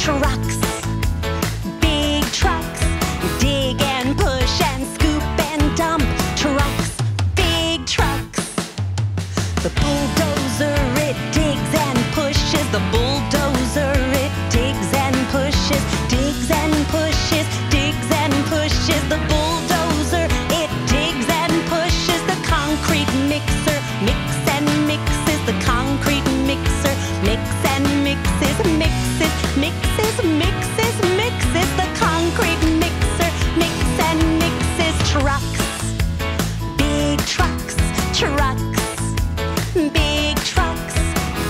trucks, big trucks, dig and push and scoop and dump. Trucks, big trucks. The bulldozer it digs and pushes. The bulldozer it digs and pushes, digs and pushes, digs and pushes. The bulldozer mixes, mixes, mixes, mixes, mixes. The concrete mixer mix and mixes trucks. Big trucks, trucks, big trucks.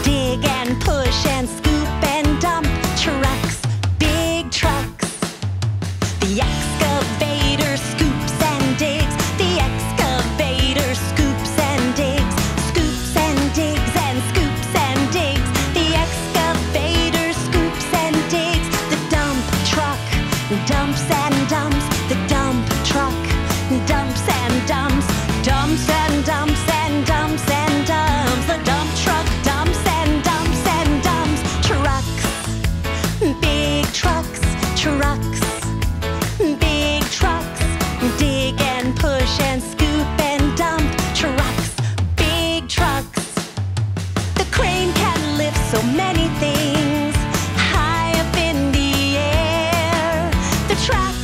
Dig and push and scoop and dump trucks, big trucks. The X dumps and dumps, the dump truck dumps and dumps, dumps and dumps and dumps and dumps, the dump truck dumps and dumps and dumps, trucks, big trucks, trucks, big trucks, dig and push and scoop and dump, trucks, big trucks. The crane can lift so many track.